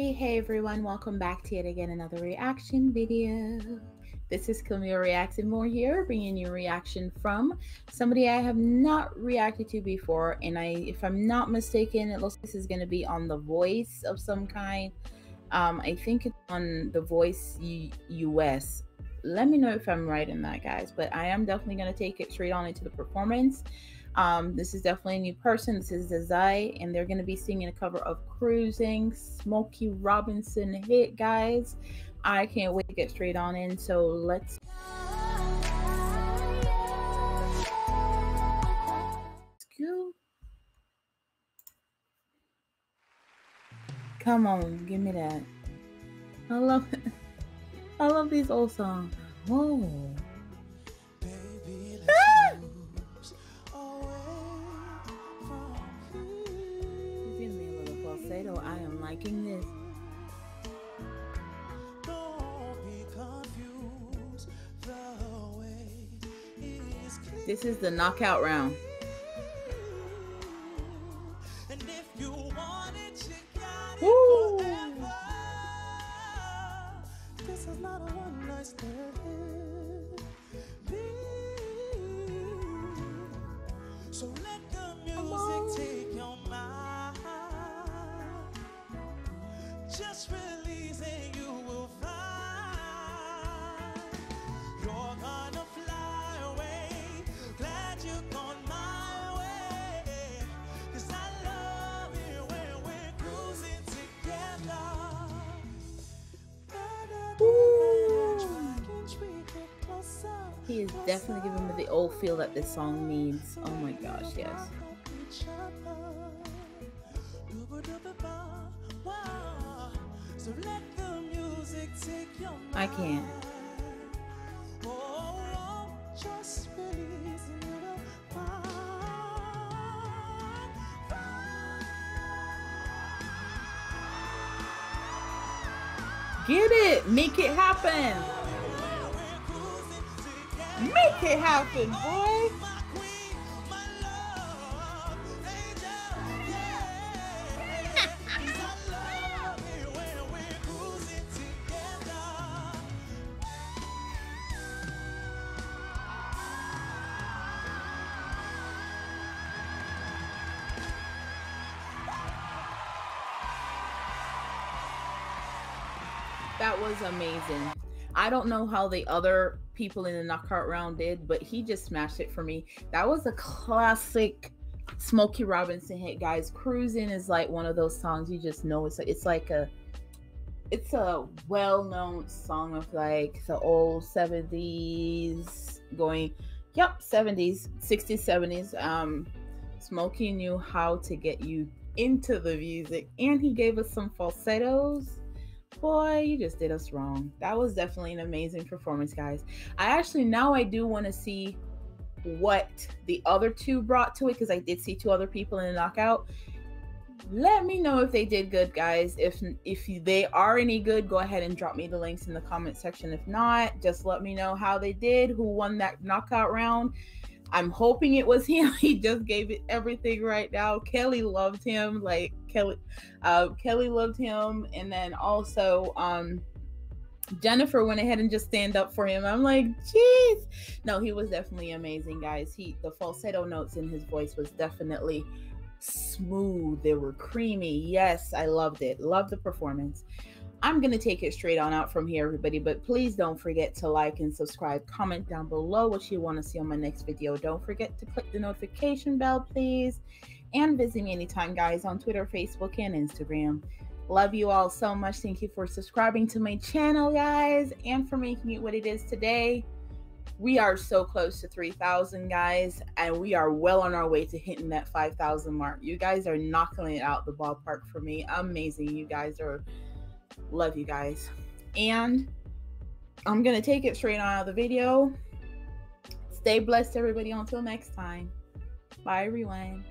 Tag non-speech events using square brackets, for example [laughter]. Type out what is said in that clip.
Hey, hey everyone, welcome back to yet again another reaction video. This is Camille Reacts and More here, bringing you a reaction from somebody I have not reacted to before. And I, if I'm not mistaken, it looks like this is going to be on The Voice of some kind. Um, I think it's on The Voice U US. Let me know if I'm right in that, guys. But I am definitely going to take it straight on into the performance. Um, this is definitely a new person. This is Zaxai, and they're going to be singing a cover of Cruising, Smokey Robinson hit, guys. I can't wait to get straight on in. So let's. go. Come on, give me that. I love. [laughs] I love these old songs. Whoa. Liking this. This is the knockout round. Woo! This is not a one night stand. Just release and you will find you're gonna fly away. Glad you gone my way. Cause I love it when we're cruising together. He is definitely giving me the old feel that this song needs. Oh my gosh, yes. I can't. Oh, Get it! Make it happen! Make it happen, boy! That was amazing. I don't know how the other people in the knockout round did, but he just smashed it for me. That was a classic Smokey Robinson hit, guys. Cruising is like one of those songs you just know it's like it's like a it's a well-known song of like the old 70s going yep 70s 60s 70s um smokey knew how to get you into the music and he gave us some falsettos boy, you just did us wrong. That was definitely an amazing performance, guys. I actually now I do want to see what the other two brought to it because I did see two other people in the knockout. Let me know if they did good, guys. If if they are any good, go ahead and drop me the links in the comment section. If not, just let me know how they did, who won that knockout round. I'm hoping it was [laughs] him. He just gave it everything right now. Kelly loved him. Like Kelly, uh, Kelly loved him, and then also um, Jennifer went ahead and just stand up for him. I'm like, jeez. No, he was definitely amazing, guys. He the falsetto notes in his voice was definitely smooth. They were creamy. Yes, I loved it. Loved the performance. I'm going to take it straight on out from here, everybody. But please don't forget to like and subscribe. Comment down below what you want to see on my next video. Don't forget to click the notification bell, please. And visit me anytime, guys, on Twitter, Facebook, and Instagram. Love you all so much. Thank you for subscribing to my channel, guys, and for making it what it is today. We are so close to 3,000, guys, and we are well on our way to hitting that 5,000 mark. You guys are knocking it out the ballpark for me. Amazing. You guys are Love you guys. And I'm going to take it straight out of the video. Stay blessed, everybody. Until next time. Bye, everyone.